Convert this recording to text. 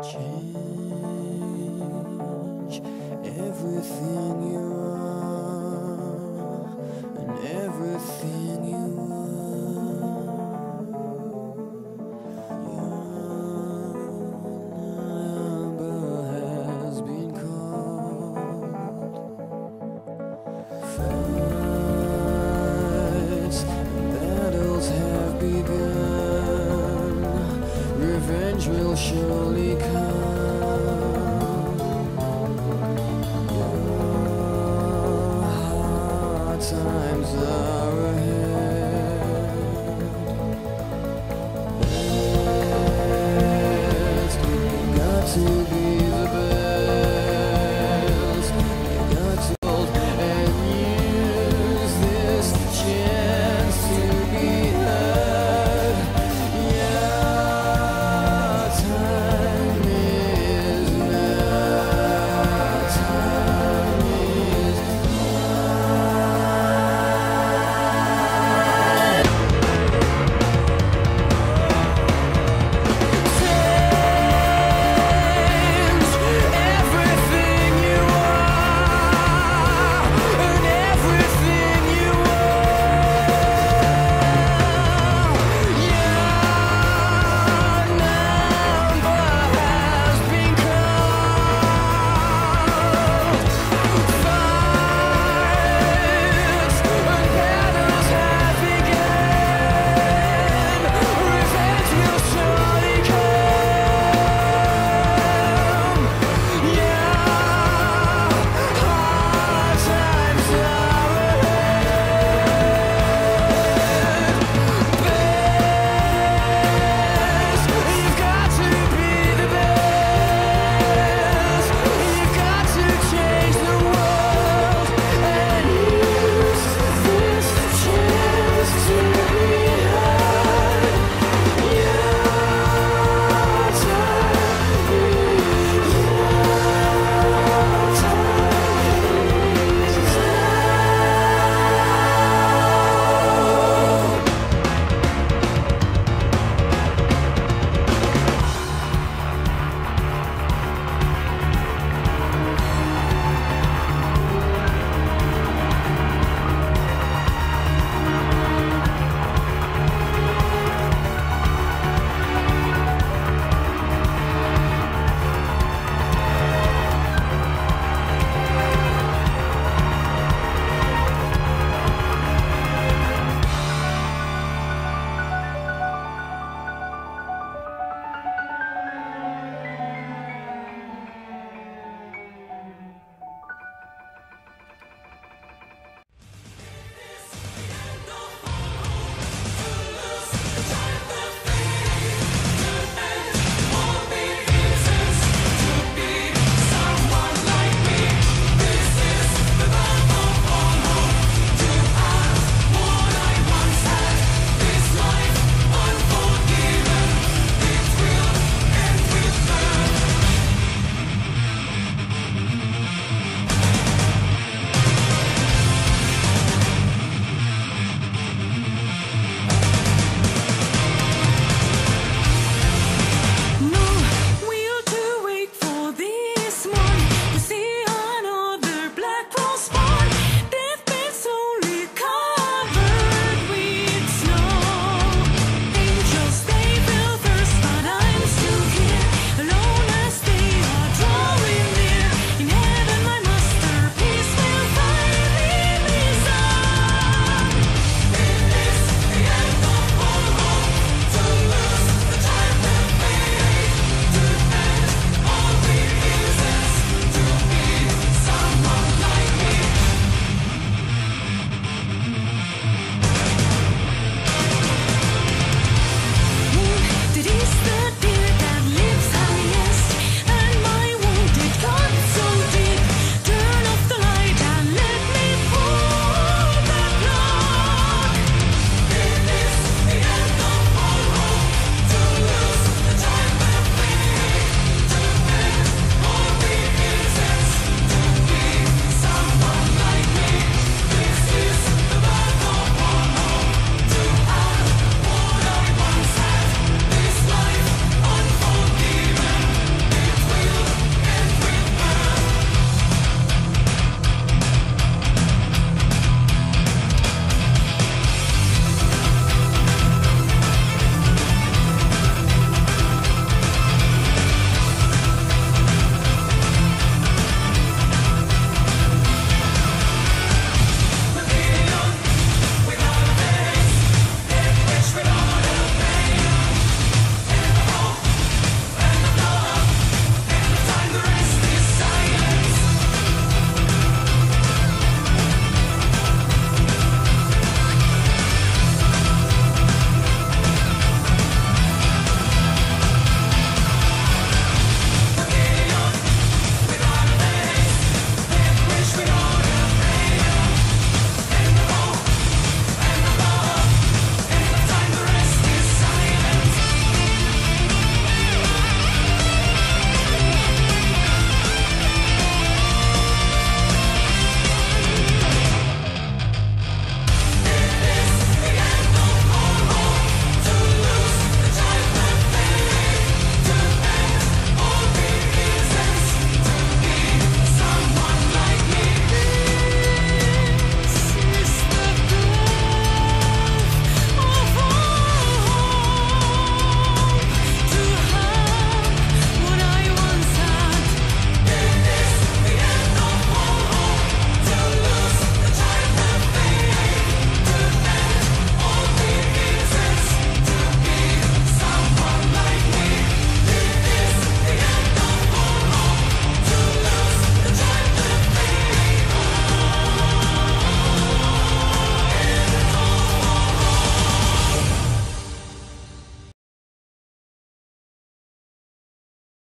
Change. Everything you change will surely come. Hard times are ahead. to be